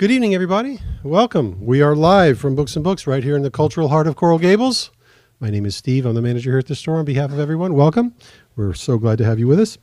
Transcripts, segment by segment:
Good evening, everybody. Welcome. We are live from Books and Books right here in the cultural heart of Coral Gables. My name is Steve. I'm the manager here at the store. On behalf of everyone, welcome. We're so glad to have you with us.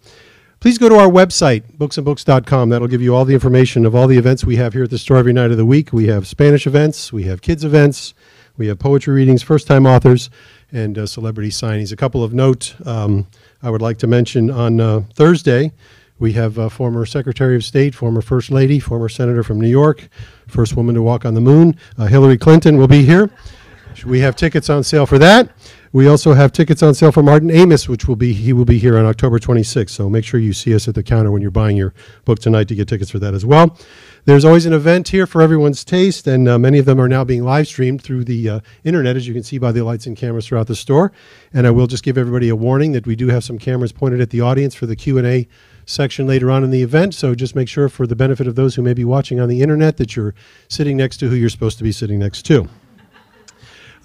Please go to our website, booksandbooks.com. That'll give you all the information of all the events we have here at the store every night of the week. We have Spanish events, we have kids events, we have poetry readings, first time authors, and uh, celebrity signings. A couple of note um, I would like to mention on uh, Thursday. We have uh, former Secretary of State, former First Lady, former Senator from New York, first woman to walk on the moon. Uh, Hillary Clinton will be here. We have tickets on sale for that. We also have tickets on sale for Martin Amis, which will be he will be here on October 26th. So make sure you see us at the counter when you're buying your book tonight to get tickets for that as well. There's always an event here for everyone's taste, and uh, many of them are now being live streamed through the uh, internet, as you can see by the lights and cameras throughout the store. And I will just give everybody a warning that we do have some cameras pointed at the audience for the Q and A section later on in the event. So just make sure, for the benefit of those who may be watching on the internet, that you're sitting next to who you're supposed to be sitting next to.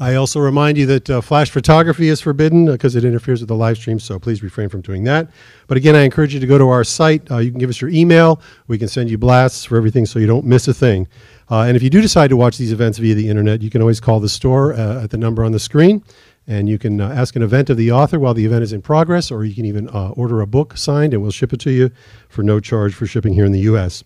I also remind you that uh, flash photography is forbidden because it interferes with the live stream, so please refrain from doing that. But again, I encourage you to go to our site. Uh, you can give us your email. We can send you blasts for everything so you don't miss a thing. Uh, and if you do decide to watch these events via the internet, you can always call the store uh, at the number on the screen. And you can uh, ask an event of the author while the event is in progress, or you can even uh, order a book signed and we'll ship it to you for no charge for shipping here in the U.S.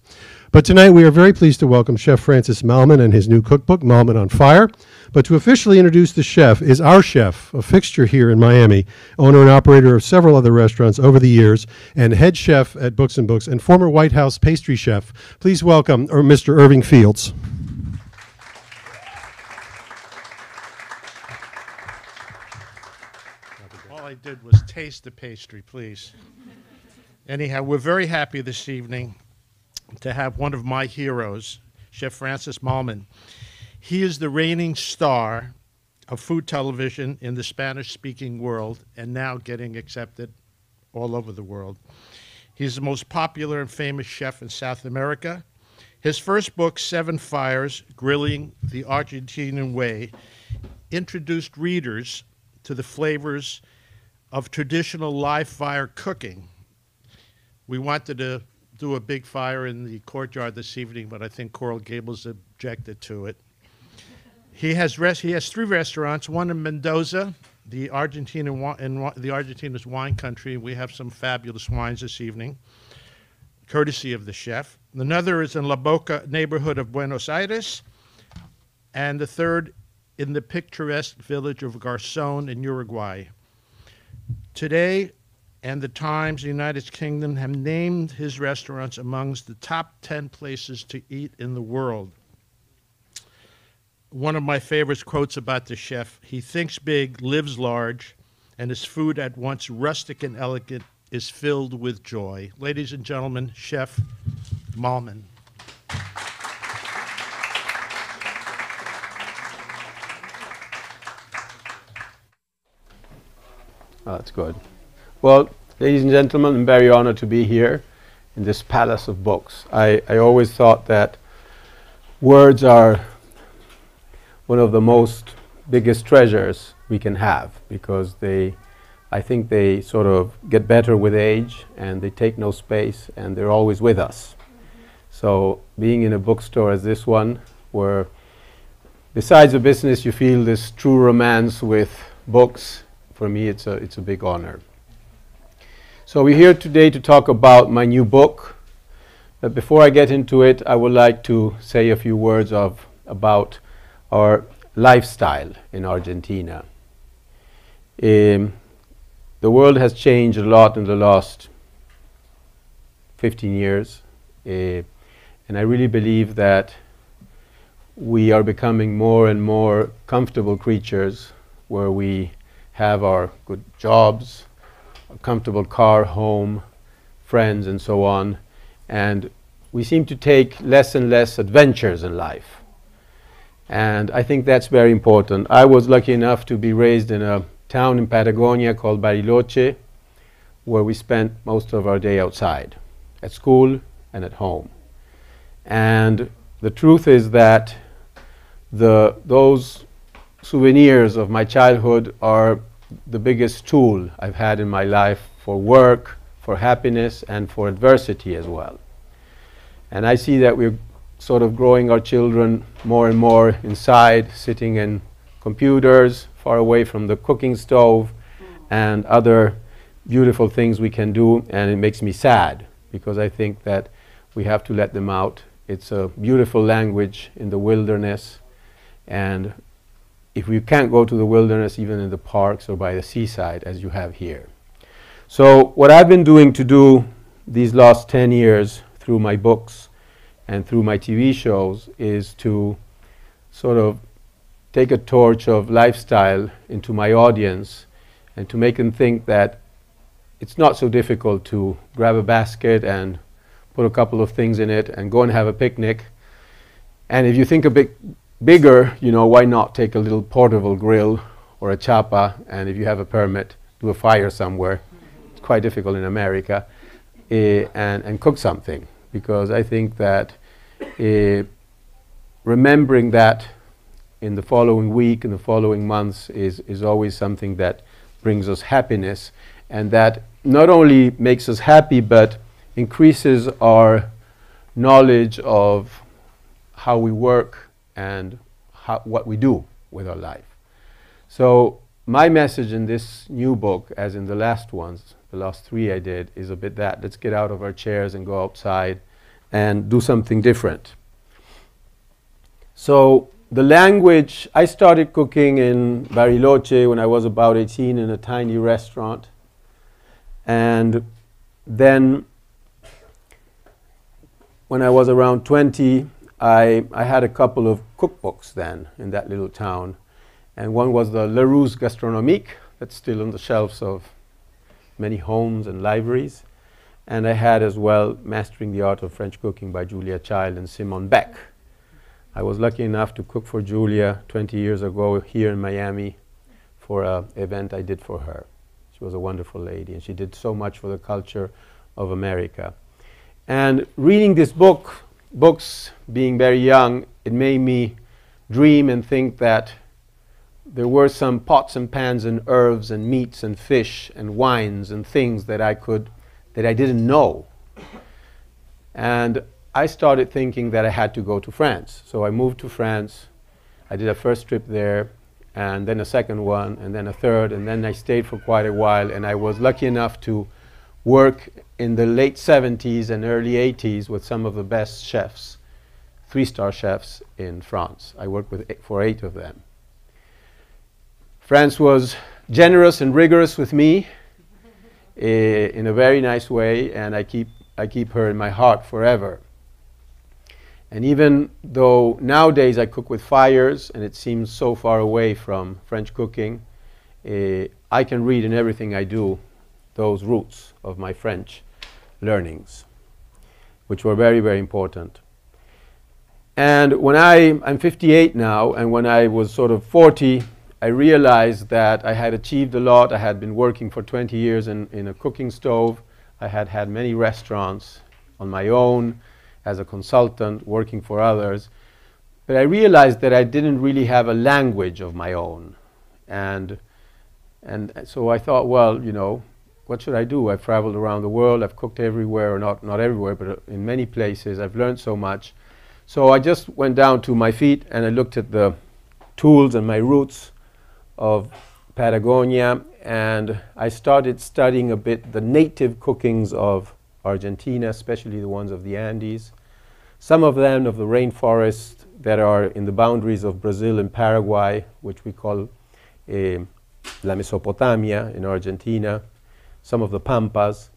But tonight we are very pleased to welcome Chef Francis Mallmann and his new cookbook, Mallmann on Fire. But to officially introduce the chef is our chef, a fixture here in Miami, owner and operator of several other restaurants over the years, and head chef at Books and Books, and former White House pastry chef. Please welcome Mr. Irving Fields. Did was taste the pastry, please. Anyhow, we're very happy this evening to have one of my heroes, Chef Francis Mallmann. He is the reigning star of food television in the Spanish speaking world and now getting accepted all over the world. He's the most popular and famous chef in South America. His first book, Seven Fires Grilling the Argentinian Way, introduced readers to the flavors of traditional live fire cooking. We wanted to do a big fire in the courtyard this evening, but I think Coral Gables objected to it. He has res- he has three restaurants, one in Mendoza, the Argentina in the Argentina's wine country. We have some fabulous wines this evening, courtesy of the chef. Another is in La Boca neighborhood of Buenos Aires, and the third in the picturesque village of Garzon in Uruguay. Today, and the Times, the United Kingdom, have named his restaurants amongst the top 10 places to eat in the world. One of my favorite quotes about the chef he thinks big, lives large, and his food, at once rustic and elegant, is filled with joy. Ladies and gentlemen, Chef Mallmann. That's good. Well, ladies and gentlemen, I'm very honored to be here in this palace of books. I, I always thought that words are one of the most biggest treasures we can have because they, I think they sort of get better with age and they take no space and they're always with us. So being in a bookstore as this one, where besides the business you feel this true romance with books, for me it's a, it's a big honor. So we're here today to talk about my new book. But before I get into it, I would like to say a few words of about our lifestyle in Argentina. Um, the world has changed a lot in the last 15 years, uh, and I really believe that we are becoming more and more comfortable creatures where we have our good jobs, a comfortable car, home, friends, and so on. And we seem to take less and less adventures in life. And I think that's very important. I was lucky enough to be raised in a town in Patagonia called Bariloche, where we spent most of our day outside, at school and at home. And the truth is that the, those souvenirs of my childhood are the biggest tool I've had in my life for work, for happiness, and for adversity as well. And I see that we're sort of growing our children more and more inside, sitting in computers, far away from the cooking stove and other beautiful things we can do, and it makes me sad because I think that we have to let them out. It's a beautiful language in the wilderness, and if we can't go to the wilderness, even in the parks or by the seaside, as you have here. So, what I've been doing to do these last 10 years through my books and through my TV shows is to sort of take a torch of lifestyle into my audience and to make them think that it's not so difficult to grab a basket and put a couple of things in it and go and have a picnic. And if you think a bit bigger, you know, why not take a little portable grill or a chapa and if you have a permit, do a fire somewhere. It's quite difficult in America. Uh, and, and cook something because I think that uh, remembering that in the following week and the following months is, is always something that brings us happiness and that not only makes us happy but increases our knowledge of how we work and how, what we do with our life. So my message in this new book, as in the last ones, the last three I did, is a bit that. Let's get out of our chairs and go outside and do something different. So the language, I started cooking in Bariloche when I was about 18 in a tiny restaurant. And then when I was around 20, I, I had a couple of cookbooks then in that little town. And one was the Larousse Gastronomique, that's still on the shelves of many homes and libraries. And I had as well Mastering the Art of French Cooking by Julia Child and Simone Beck. I was lucky enough to cook for Julia 20 years ago here in Miami for an event I did for her. She was a wonderful lady and she did so much for the culture of America. And reading this book, books being very young, it made me dream and think that there were some pots and pans and herbs and meats and fish and wines and things that I could that I didn't know. And I started thinking that I had to go to France. So I moved to France. I did a first trip there, and then a second one, and then a third, and then I stayed for quite a while. And I was lucky enough to work in the late 70s and early 80s with some of the best chefs, three star chefs in France. I worked with eight, for eight of them. France was generous and rigorous with me uh, in a very nice way, and I keep, I keep her in my heart forever. And even though nowadays I cook with fires and it seems so far away from French cooking, uh, I can read in everything I do those roots of my French learnings, which were very, very important. And when I, I'm 58 now, and when I was sort of 40, I realized that I had achieved a lot. I had been working for 20 years in, in a cooking stove. I had had many restaurants on my own as a consultant working for others. But I realized that I didn't really have a language of my own. And, and so I thought, well, you know, what should I do? I've traveled around the world, I've cooked everywhere, or not, not everywhere, but uh, in many places. I've learned so much. So I just went down to my feet and I looked at the tools and my roots of Patagonia, and I started studying a bit the native cookings of Argentina, especially the ones of the Andes. Some of them of the rainforests that are in the boundaries of Brazil and Paraguay, which we call uh, La Mesopotamia in Argentina, some of the Pampas,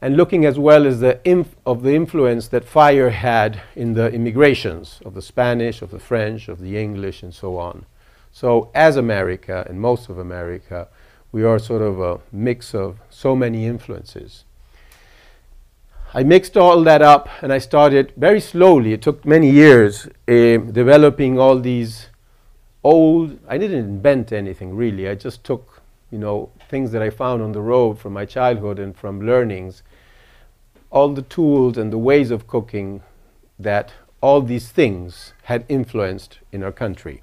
and looking as well as the of the influence that fire had in the immigrations of the Spanish, of the French, of the English, and so on. So, as America and most of America, we are sort of a mix of so many influences. I mixed all that up and I started very slowly. It took many years uh, developing all these old. I didn't invent anything really. I just took, you know, things that I found on the road from my childhood and from learnings. All the tools and the ways of cooking that all these things had influenced in our country.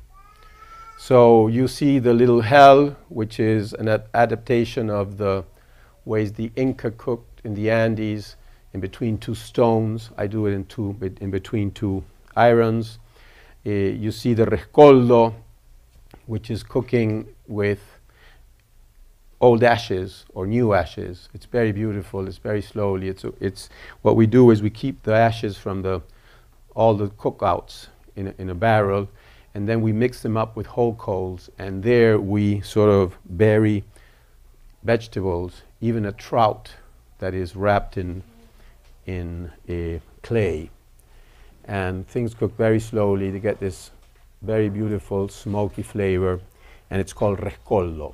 So you see the little hell, which is an ad- adaptation of the ways the Inca cooked in the Andes in between two stones. I do it in, two, in between two irons. Uh, you see the rescoldo, which is cooking with old ashes or new ashes. It's very beautiful. It's very slowly. It's, it's what we do is we keep the ashes from the all the cookouts in a, in a barrel, and then we mix them up with whole coals, and there we sort of bury vegetables, even a trout that is wrapped in in a clay, and things cook very slowly to get this very beautiful smoky flavor, and it's called rescoldo.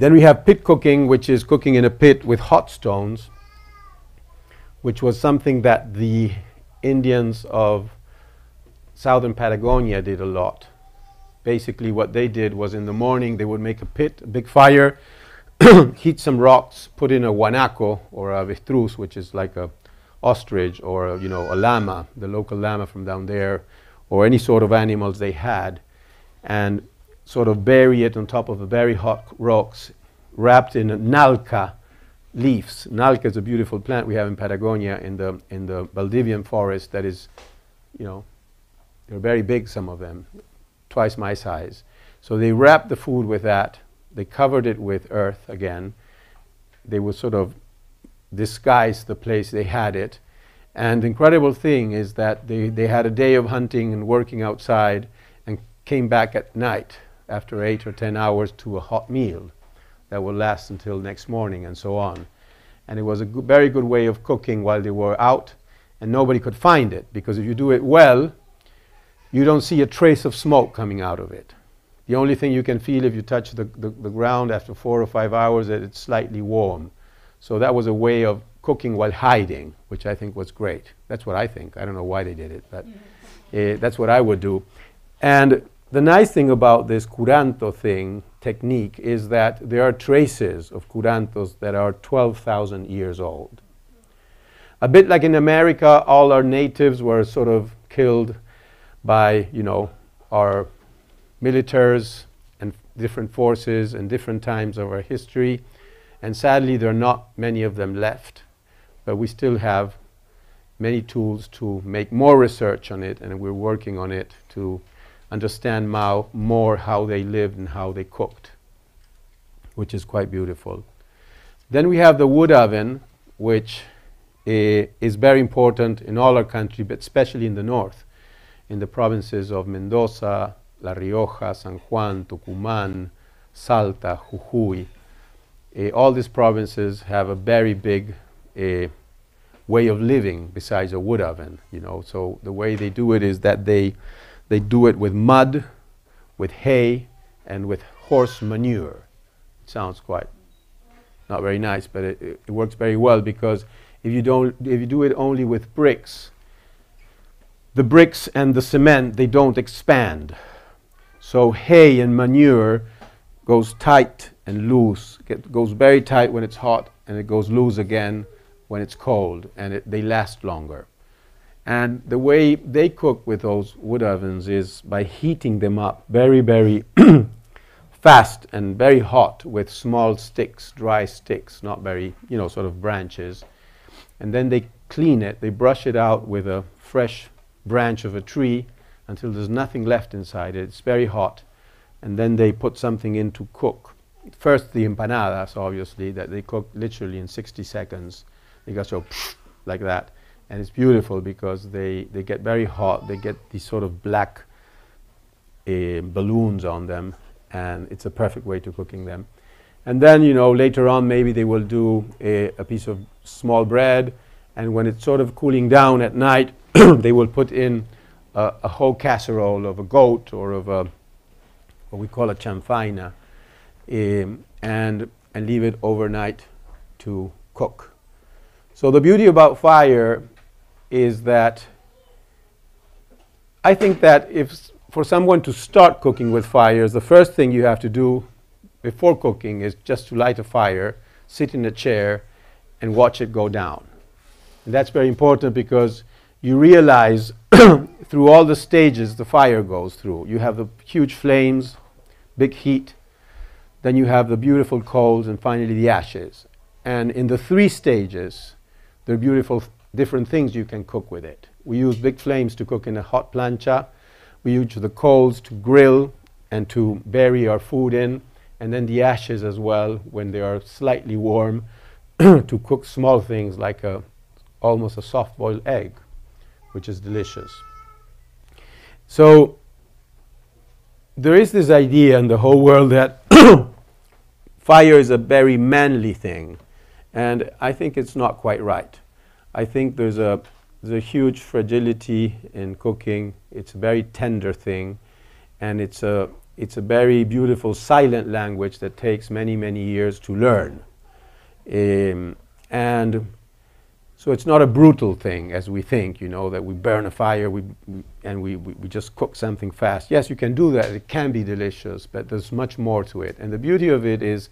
Then we have pit cooking, which is cooking in a pit with hot stones, which was something that the Indians of southern Patagonia did a lot. Basically, what they did was in the morning they would make a pit, a big fire, heat some rocks, put in a guanaco or a avestruz, which is like a ostrich or a, you know a llama, the local llama from down there, or any sort of animals they had, and sort of bury it on top of very hot rocks, wrapped in nalca leaves. Nalca is a beautiful plant we have in Patagonia in the in the Valdivian forest that is, you know, they're very big. Some of them, twice my size. So they wrapped the food with that. They covered it with earth again. They would sort of disguise the place they had it. And the incredible thing is that they, they had a day of hunting and working outside and came back at night after eight or ten hours to a hot meal that will last until next morning and so on. And it was a go- very good way of cooking while they were out, and nobody could find it because if you do it well, you don't see a trace of smoke coming out of it. The only thing you can feel if you touch the, the, the ground after four or five hours that it's slightly warm. So that was a way of cooking while hiding, which I think was great. That's what I think. I don't know why they did it, but uh, that's what I would do. And the nice thing about this curanto thing, technique, is that there are traces of curantos that are 12,000 years old. A bit like in America, all our natives were sort of killed by, you know, our militaries and different forces and different times of our history. And sadly, there are not many of them left. But we still have many tools to make more research on it, and we're working on it to understand Mao more how they lived and how they cooked, which is quite beautiful. Then we have the wood oven, which is very important in all our country, but especially in the north, in the provinces of Mendoza, La Rioja, San Juan, Tucumán, Salta, Jujuy. Uh, all these provinces have a very big uh, way of living besides a wood oven, you know. So the way they do it is that they they do it with mud, with hay, and with horse manure. It sounds quite not very nice, but it, it, it works very well because if you don't if you do it only with bricks, the bricks and the cement they don't expand. So hay and manure goes tight and loose. It goes very tight when it's hot, and it goes loose again when it's cold, and it, they last longer. And the way they cook with those wood ovens is by heating them up very, very fast and very hot with small sticks, dry sticks, not very, you know, sort of branches. And then they clean it, they brush it out with a fresh branch of a tree until there's nothing left inside it. It's very hot. And then they put something in to cook. First, the empanadas, obviously, that they cook literally in 60 seconds. They go so like that and it's beautiful because they, they get very hot. They get these sort of black uh, balloons on them, and it's a perfect way to cooking them. And then, you know, later on, maybe they will do a, a piece of small bread, and when it's sort of cooling down at night, they will put in a, a, whole casserole of a goat or of a what we call a chanfaina, um, and and leave it overnight to cook. So the beauty about fire is that I think that if for someone to start cooking with fires, the first thing you have to do before cooking is just to light a fire, sit in a chair, and watch it go down. And that's very important because you realize through all the stages the fire goes through. You have the huge flames, big heat, then you have the beautiful coals, and finally the ashes. And in the three stages, are beautiful different things you can cook with it. We use big flames to cook in a hot plancha. We use the coals to grill and to bury our food in, and then the ashes as well when they are slightly warm to cook small things like a, almost a soft boiled egg, which is delicious. So there is this idea in the whole world that fire is a very manly thing, and I think it's not quite right. I think there's a, there's a huge fragility in cooking. It's a very tender thing, and it's a, it's a very beautiful silent language that takes many, many years to learn. Um, and so it's not a brutal thing as we think, you know, that we burn a fire we, we and we, we, we, just cook something fast. Yes, you can do that. It can be delicious, but there's much more to it. And the beauty of it is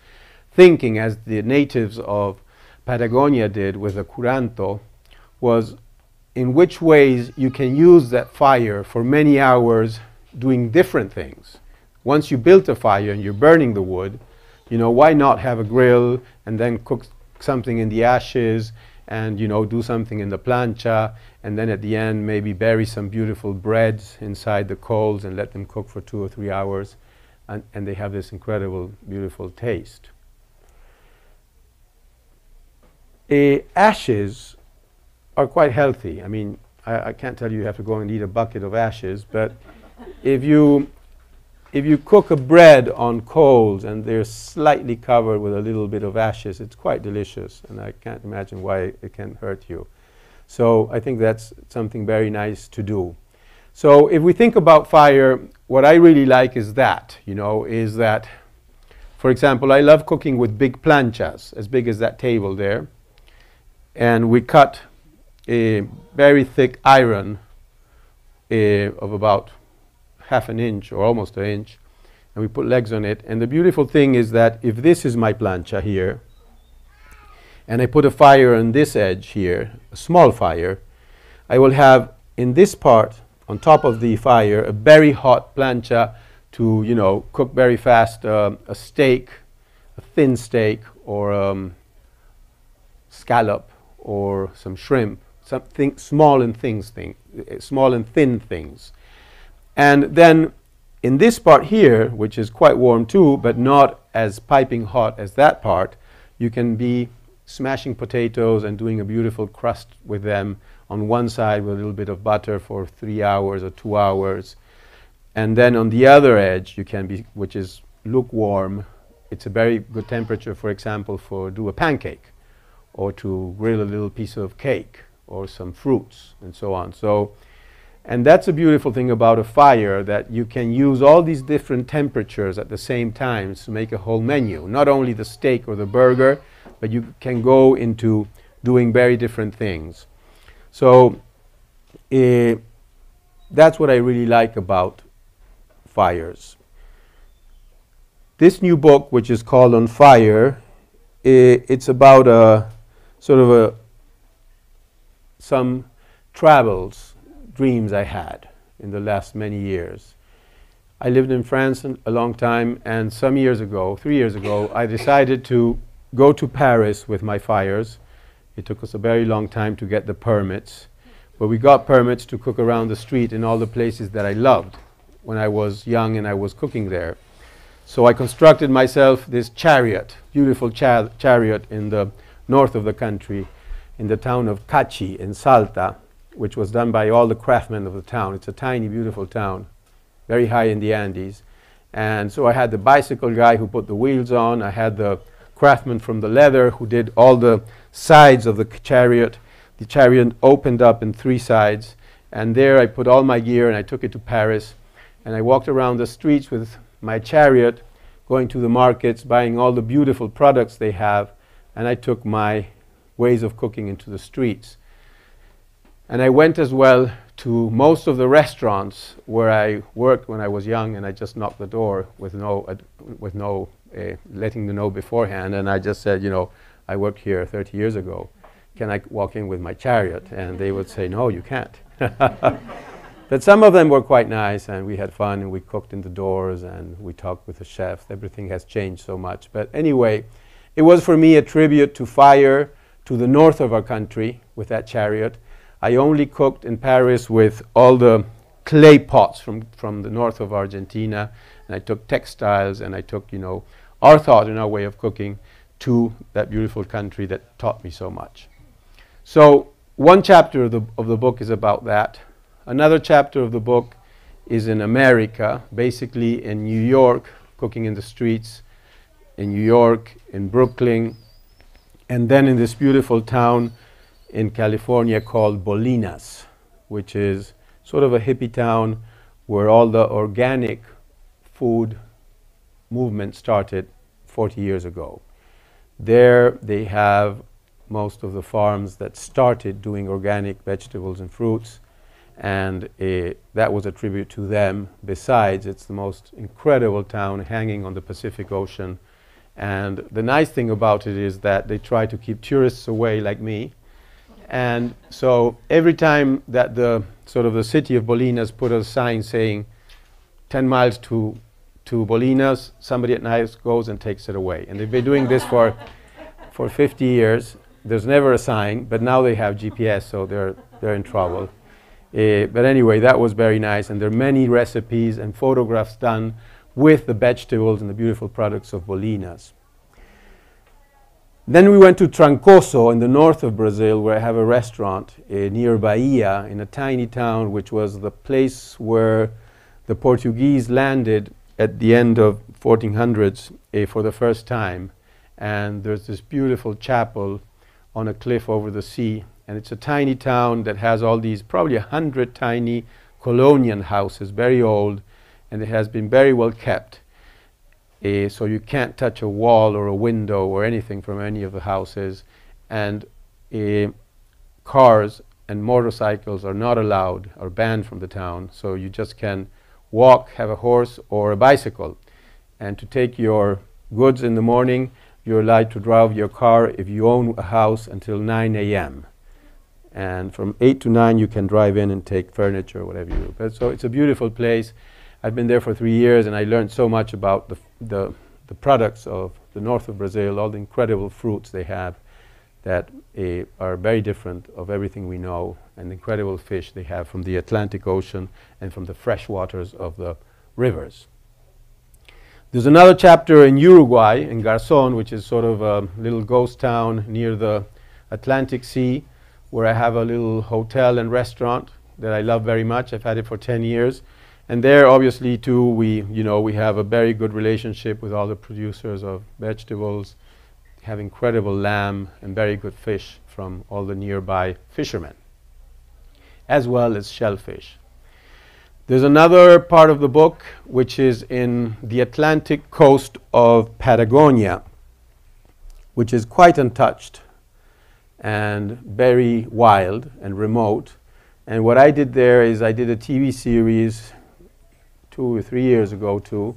thinking, as the natives of Patagonia did with the curanto, was in which ways you can use that fire for many hours doing different things. Once you built a fire and you're burning the wood, you know, why not have a grill and then cook something in the ashes and, you know, do something in the plancha and then at the end maybe bury some beautiful breads inside the coals and let them cook for two or three hours and, and they have this incredible, beautiful taste. Uh, ashes are quite healthy. I mean, I, I, can't tell you you have to go and eat a bucket of ashes, but if you if you cook a bread on coals and they're slightly covered with a little bit of ashes, it's quite delicious, and I can't imagine why it can hurt you. So I think that's something very nice to do. So if we think about fire, what I really like is that, you know, is that, for example, I love cooking with big planchas, as big as that table there, and we cut a very thick iron uh, of about half an inch or almost an inch, and we put legs on it. And the beautiful thing is that if this is my plancha here, and I put a fire on this edge here, a small fire, I will have in this part, on top of the fire, a very hot plancha to, you know, cook very fast uh, a steak, a thin steak, or um, scallop, or some shrimp, something small and things thing, uh, small and thin things. And then in this part here, which is quite warm too, but not as piping hot as that part, you can be smashing potatoes and doing a beautiful crust with them on one side with a little bit of butter for three hours or two hours. And then on the other edge, you can be, which is lukewarm, it's a very good temperature, for example, for do a pancake or to grill a little piece of cake or some fruits and so on. So, and that's a beautiful thing about a fire that you can use all these different temperatures at the same time to make a whole menu. Not only the steak or the burger, but you can go into doing very different things. So, uh, that's what I really like about fires. This new book, which is called On Fire, it's about a sort of a some travels, dreams I had in the last many years. I lived in France a long time, and some years ago, three years ago, I decided to go to Paris with my fires. It took us a very long time to get the permits, but we got permits to cook around the street in all the places that I loved when I was young and I was cooking there. So I constructed myself this chariot, beautiful cha chariot in the north of the country, in the town of Cachi in Salta, which was done by all the craftsmen of the town. It's a tiny, beautiful town, very high in the Andes. And so I had the bicycle guy who put the wheels on. I had the craftsman from the leather who did all the sides of the chariot. The chariot opened up in three sides. And there I put all my gear and I took it to Paris. And I walked around the streets with my chariot, going to the markets, buying all the beautiful products they have. And I took my ways of cooking into the streets. And I went as well to most of the restaurants where I worked when I was young, and I just knocked the door with no, with no uh, letting them know beforehand. And I just said, you know, I worked here 30 years ago. Can I walk in with my chariot? And they would say, no, you can't. but some of them were quite nice, and we had fun, and we cooked in the doors, and we talked with the chefs. Everything has changed so much. But anyway, it was for me a tribute to fire to the north of our country with that chariot. I only cooked in Paris with all the clay pots from, from the north of Argentina, and I took textiles and I took, you know, our thought and our way of cooking to that beautiful country that taught me so much. So one chapter of the, of the book is about that. Another chapter of the book is in America, basically in New York, cooking in the streets, in New York, in Brooklyn, and then in this beautiful town in California called Bolinas, which is sort of a hippie town where all the organic food movement started 40 years ago. There they have most of the farms that started doing organic vegetables and fruits, and that was a tribute to them. Besides, it's the most incredible town hanging on the Pacific Ocean. And the nice thing about it is that they try to keep tourists away, like me. And so every time that the sort of the city of Bolinas put a sign saying 10 miles to to Bolinas, somebody at night goes and takes it away. And they've been doing this for, for 50 years. There's never a sign, but now they have GPS, so they're, they're in trouble. Uh, but anyway, that was very nice, and there are many recipes and photographs done with the vegetables and the beautiful products of Bolinas. Then we went to Trancoso in the north of Brazil, where I have a restaurant uh, near Bahia, in a tiny town, which was the place where the Portuguese landed at the end of 1400s uh, for the first time. And there's this beautiful chapel on a cliff over the sea. And it's a tiny town that has all these, probably a hundred tiny colonial houses, very old, and it has been very well kept. Uh, so you can't touch a wall or a window or anything from any of the houses. And uh, cars and motorcycles are not allowed, are banned from the town. So you just can walk, have a horse, or a bicycle. And to take your goods in the morning, you're allowed to drive your car if you own a house until 9 a.m. And from 8 to 9, you can drive in and take furniture, or whatever you do. so it's a beautiful place. I've been there for three years, and I learned so much about the, the, the products of the north of Brazil, all the incredible fruits they have that uh, are very different of everything we know, and incredible fish they have from the Atlantic Ocean and from the fresh waters of the rivers. There's another chapter in Uruguay, in Garzon, which is sort of a little ghost town near the Atlantic Sea, where I have a little hotel and restaurant that I love very much. I've had it for 10 years. And there, obviously, too, we, you know, we have a very good relationship with all the producers of vegetables, have incredible lamb and very good fish from all the nearby fishermen, as well as shellfish. There's another part of the book which is in the Atlantic coast of Patagonia, which is quite untouched and very wild and remote. And what I did there is I did a TV series two or three years ago too,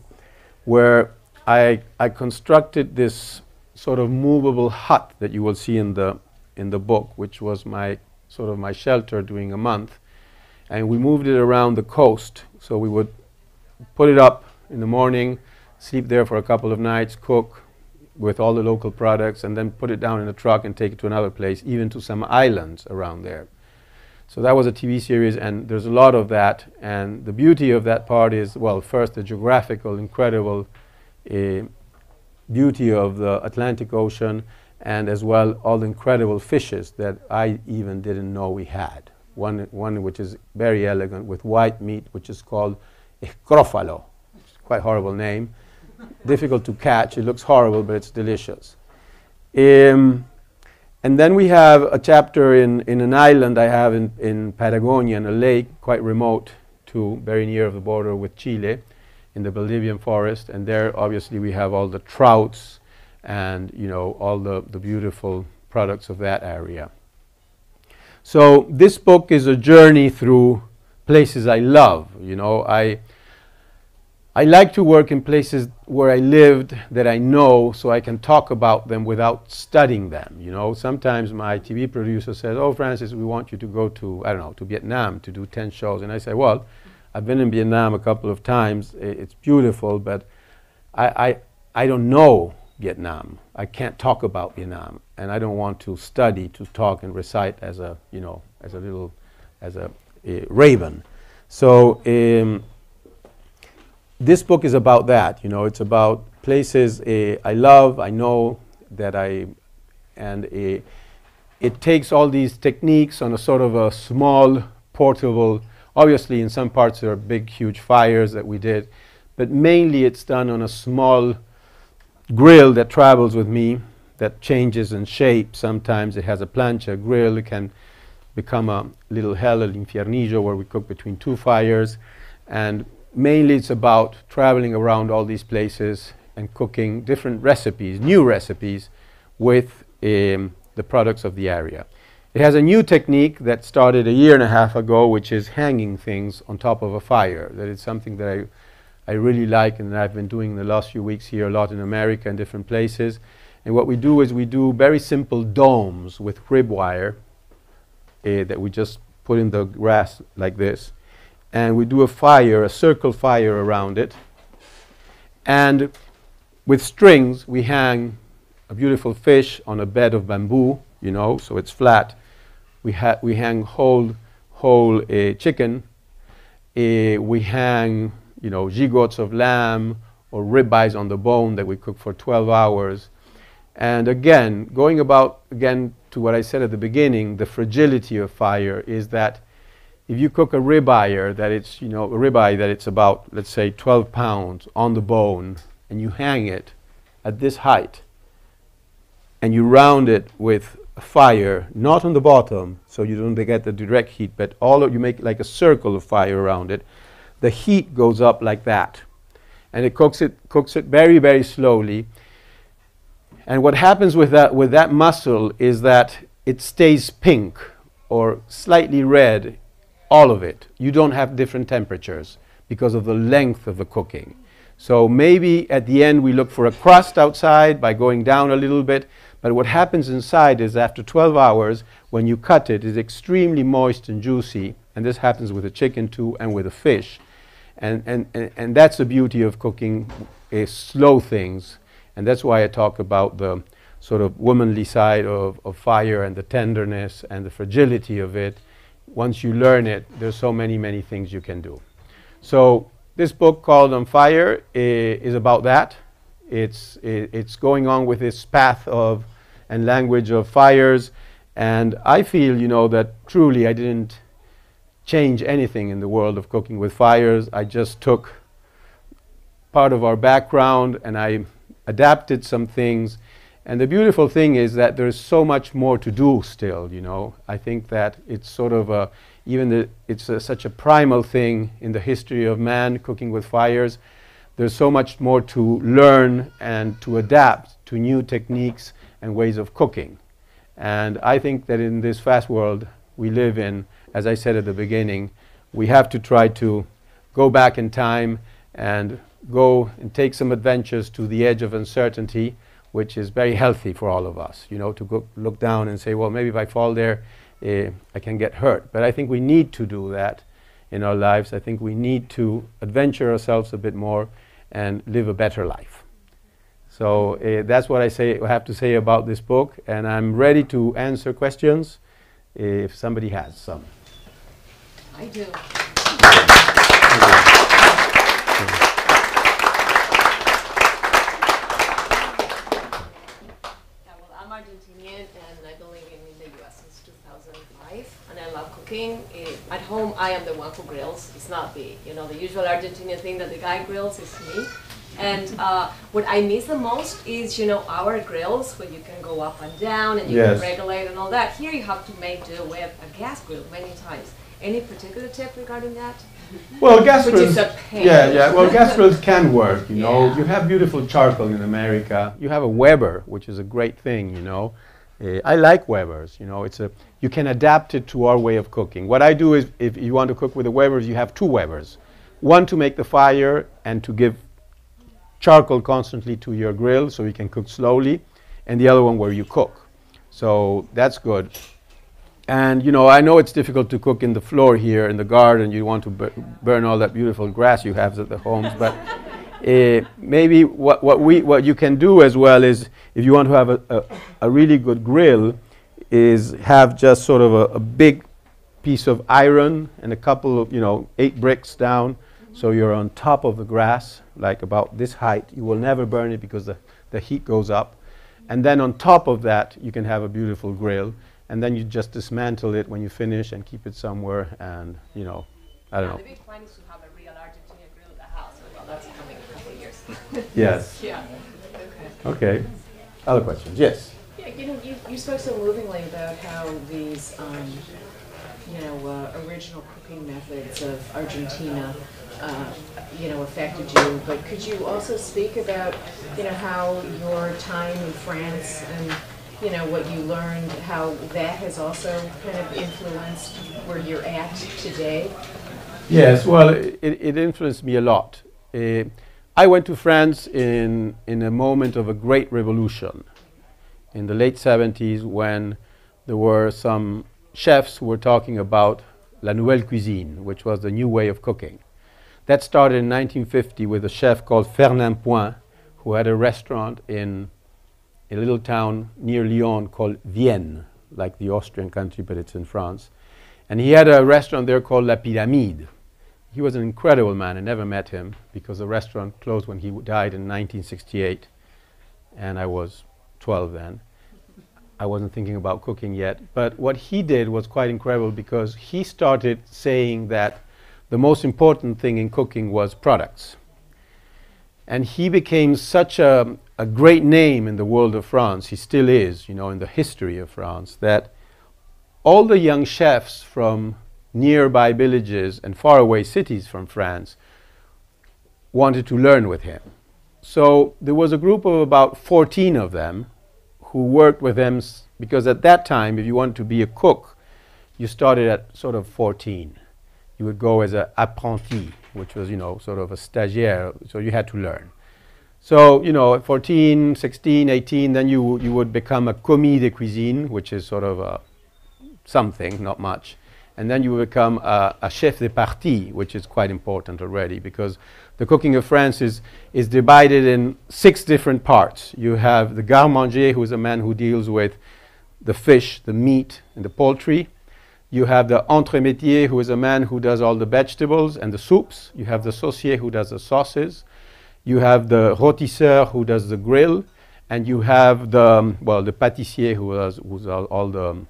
where I, I constructed this sort of movable hut that you will see in the in the book, which was my sort of my shelter during a month. And we moved it around the coast. So we would put it up in the morning, sleep there for a couple of nights, cook with all the local products, and then put it down in a truck and take it to another place, even to some islands around there. So that was a TV series, and there's a lot of that. And the beauty of that part is, well, first the geographical, incredible uh, beauty of the Atlantic Ocean and as well all the incredible fishes that I even didn't know we had. One, one which is very elegant with white meat, which is called escrofalo. Quite horrible name. Difficult to catch. It looks horrible, but it's delicious. Um, and then we have a chapter in, in an island I have in, in Patagonia, in a lake quite remote to very near the border with Chile in the Valdivian forest, and there obviously we have all the trouts and you know all the, the beautiful products of that area. So this book is a journey through places I love. You know, I I like to work in places where I lived that I know so I can talk about them without studying them. You know, sometimes my TV producer says, Oh, Francis, we want you to go to, I don't know, to Vietnam to do 10 shows. And I say, Well, I've been in Vietnam a couple of times. it's beautiful, but I, I, I don't know Vietnam. I can't talk about Vietnam, and I don't want to study to talk and recite as a you know as a little as a, raven. So um, this book is about that. You know, it's about places uh, I love. I know that I and uh, it takes all these techniques on a sort of a small portable. Obviously, in some parts there are big, huge fires that we did, but mainly it's done on a small grill that travels with me that changes in shape. Sometimes it has a plancha grill. It can become a little hell, el infiernillo, where we cook between two fires. And mainly it's about traveling around all these places and cooking different recipes, new recipes, with um, the products of the area. It has a new technique that started a year and a half ago, which is hanging things on top of a fire. That is something that I I really like and I've been doing in the last few weeks here a lot in America and different places. And what we do is we do very simple domes with rib wire uh, that we just put in the grass like this. And we do a fire, a circle fire around it. And with strings, we hang a beautiful fish on a bed of bamboo, you know, so it's flat. We, ha- we hang whole, whole uh, chicken. Uh, we hang you know, gigots of lamb or ribeyes on the bone that we cook for 12 hours. And again, going about again to what I said at the beginning, the fragility of fire is that if you cook a ribeye that it's, you know, a ribeye that it's about, let's say, 12 pounds on the bone, and you hang it at this height, and you round it with fire, not on the bottom, so you don't get the direct heat, but all of, you make like a circle of fire around it, the heat goes up like that. And it cooks it, cooks it very, very slowly. And what happens with that, with that muscle is that it stays pink or slightly red, all of it. You don't have different temperatures because of the length of the cooking. So maybe at the end we look for a crust outside by going down a little bit, but what happens inside is after 12 hours, when you cut it, it's extremely moist and juicy, and this happens with a chicken too and with a fish. And, and, and, and that's the beauty of cooking is slow things. And that's why I talk about the sort of womanly side of, of fire and the tenderness and the fragility of it. Once you learn it, there's so many, many things you can do. So this book called On Fire is about that. It's, it's going on with this path of and language of fires. And I feel, you know, that truly I didn't change anything in the world of cooking with fires. I just took part of our background and I adapted some things. And the beautiful thing is that there's so much more to do still, you know. I think that it's sort of a, even the, it's a, such a primal thing in the history of man, cooking with fires. There's so much more to learn and to adapt to new techniques and ways of cooking. And I think that in this fast world we live in, as I said at the beginning, we have to try to go back in time and go and take some adventures to the edge of uncertainty, which is very healthy for all of us. You know, to go look down and say, well, maybe if I fall there, uh, I can get hurt. But I think we need to do that in our lives. I think we need to adventure ourselves a bit more and live a better life. So uh, that's what I say. I have to say about this book, and I'm ready to answer questions if somebody has some. I do. Yeah, well, I'm Argentinian and I've been living in the US since 2005 and I love cooking. Eh, at home, I am the one who grills. It's not the, you know, the usual Argentinian thing that the guy grills is me. And uh, what I miss the most is, you know, our grills where you can go up and down and you Yes. can regulate and all that. Here you have to make do with a gas grill many times. Any particular tip regarding that? Well, gas grills. is a pain. Yeah, yeah. Well, gas grills can work. You know, Yeah. you have beautiful charcoal in America. You have a Weber, which is a great thing. You know, Uh, I like Webers. You know, it's a you can adapt it to our way of cooking. What I do is, if you want to cook with the Webers, you have two Webers, one to make the fire and to give charcoal constantly to your grill so you can cook slowly, and the other one where you cook. So that's good. And you know, I know it's difficult to cook in the floor here in the garden. You want to bur- burn all that beautiful grass you have at the homes, but Uh, maybe what, what, we, what you can do as well is, if you want to have a, a, a really good grill, is have just sort of a, a big piece of iron and a couple of, you know, eight bricks down. So you're on top of the grass, like about this height. You will never burn it because the, the heat goes up. And then on top of that, you can have a beautiful grill. And then you just dismantle it when you finish and keep it somewhere. And, you know, I don't Yeah, know. The big plan is to have a real Argentinian grill at the house. Well, that's coming in a couple of years. Yes. Yeah. Okay. Okay. Other questions? Yes. Yeah, you know, you, you spoke so movingly about how these, um, you know, uh, original cooking methods of Argentina, uh, you know, affected you. But could you also speak about, you know, how your time in France and, you know, what you learned, how that has also kind of influenced where you're at today? Yes, well, it, it influenced me a lot. Uh, I went to France in, in a moment of a great revolution in the late 70s when there were some chefs who were talking about la nouvelle cuisine, which was the new way of cooking. That started in 1950 with a chef called Fernand Point, who had a restaurant in a little town near Lyon called Vienne, like the Austrian country, but it's in France. And he had a restaurant there called La Pyramide. He was an incredible man. I never met him because the restaurant closed when he died in 1968, and I was 12 then. I wasn't thinking about cooking yet. But what he did was quite incredible because he started saying that the most important thing in cooking was products. And he became such a, a great name in the world of France, he still is, you know, in the history of France, that all the young chefs from nearby villages and faraway cities from France wanted to learn with him. So there was a group of about 14 of them who worked with him because at that time, if you wanted to be a cook, you started at sort of 14. You would go as an apprenti, which was, you know, sort of a stagiaire, so you had to learn. So, you know, at 14, 16, 18, then you, you would become a commis de cuisine, which is sort of a something, not much. And then you become a, a chef de partie, which is quite important already because the cooking of France is, is divided in six different parts. You have the garde manger, who is a man who deals with the fish, the meat, and the poultry. You have the entremetier, who is a man who does all the vegetables and the soups. You have the saucier, who does the sauces. You have the rôtisseur, who does the grill. And you have the, um, well, the pâtissier, who does, who does all, all the um,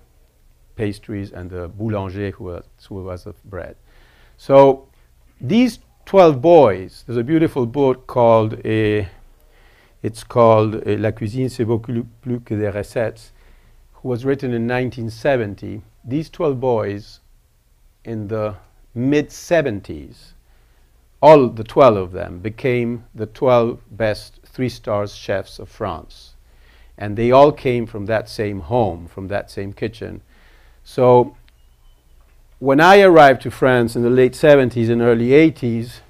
pastries, and the boulanger, who was, who was the bread. So these 12 boys, there's a beautiful book called, eh, it's called eh, La cuisine c'est beaucoup plus que des recettes, who was written in 1970. These 12 boys in the mid 70s, all the 12 of them became the 12 best three stars chefs of France. And they all came from that same home, from that same kitchen. So when I arrived to France in the late 70s and early 80s,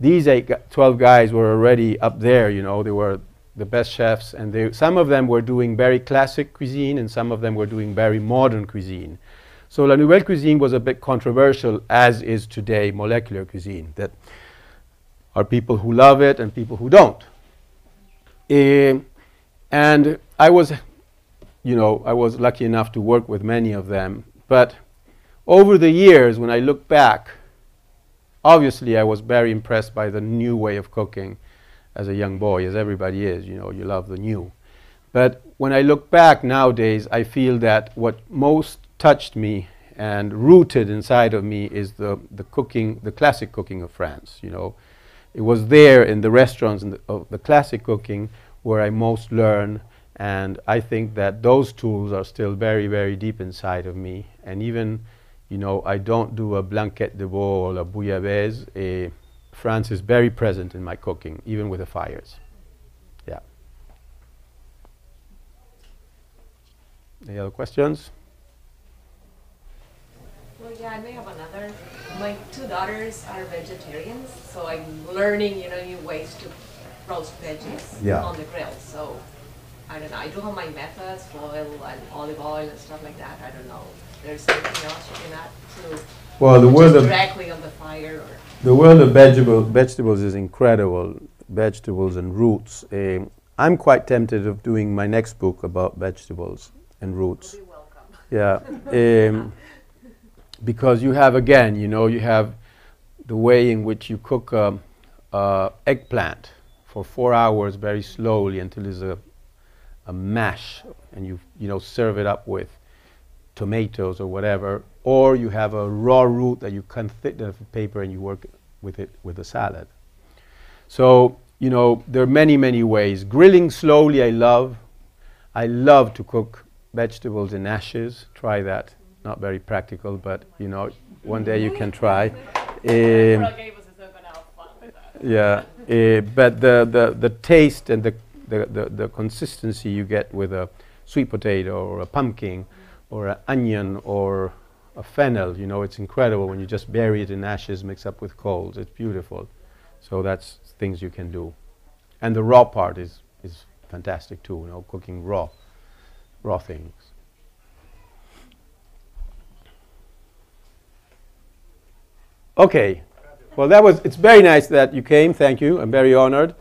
these eight, 12 guys were already up there, you know, they were the best chefs, and they, some of them were doing very classic cuisine, and some of them were doing very modern cuisine. So La Nouvelle Cuisine was a bit controversial, as is today molecular cuisine, that are people who love it and people who don't. Eh, and I was, you know, I was lucky enough to work with many of them, but over the years, when I look back, obviously I was very impressed by the new way of cooking as a young boy, as everybody is, you know, you love the new. But when I look back nowadays, I feel that what most touched me and rooted inside of me is the, the cooking, the classic cooking of France, you know. It was there in the restaurants and the, of the classic cooking where I most learn, and I think that those tools are still very, very deep inside of me. And even, you know, I don't do a blanquette de veau or a bouillabaisse. eh, France is very present in my cooking, even with the fires. Yeah. Any other questions? Well, yeah, I may have another. My two daughters are vegetarians, so I'm learning, you know, new ways to roast veggies Yeah. on the grill. So I don't know. I do have my methods, oil and olive oil and stuff like that. I don't know. There's anything else you can add to Well, the world of directly on the fire or The world of vegetable, vegetables is incredible. vegetables and roots. Um, I'm quite tempted of doing my next book about vegetables and roots. welcome. Yeah, um, because you have again, you know, you have the way in which you cook um, uh, eggplant for four hours very slowly until it's a, a mash, and you you know serve it up with tomatoes or whatever, or you have a raw root that you cut thick of paper and you work with it with a salad. So you know there are many many ways. Grilling slowly, I love. I love to cook vegetables in ashes. Try that. Not very practical, but you know, one day you can try. Um, yeah, uh, but the, the, the taste and the, the, the, the consistency you get with a sweet potato or a pumpkin or an onion or a fennel, you know, it's incredible when you just bury it in ashes mixed up with coals. It's beautiful. So that's things you can do. And the raw part is, is fantastic too, you know, cooking raw, raw things. Okay. Well, that was. It's very nice that you came. Thank you. I'm very honored.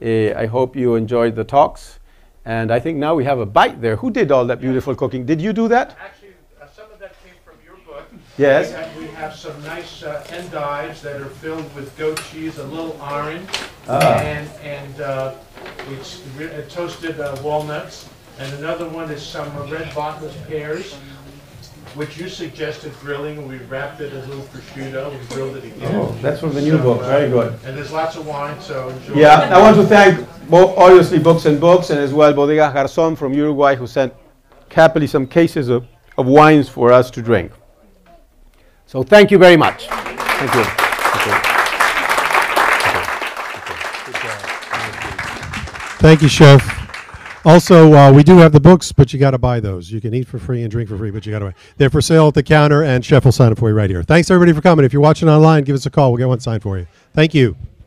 Uh, I hope you enjoyed the talks. And I think now we have a bite there. Who did all that beautiful cooking? Did you do that? Actually, uh, some of that came from your book. Yes. We have, we have some nice uh, endives that are filled with goat cheese, a little orange, Ah. and and uh, it's re- uh, toasted uh, walnuts. And another one is some red botanist pears, which you suggested grilling. We wrapped it in a little prosciutto. We grilled it again. Oh, that's from the new So, book. uh, Very good. And there's lots of wine, so enjoy. Yeah, I want to thank bo- obviously Books and Books and as well Bodega Garzón from Uruguay who sent happily some cases of, of wines for us to drink. So thank you very much. Thank you. Thank you, Chef. Also, uh, we do have the books, but you got to buy those. You can eat for free and drink for free, but you got to buy. They're for sale at the counter, and Chef will sign it for you right here. Thanks everybody for coming. If you're watching online, give us a call. We'll get one signed for you. Thank you. Thank you.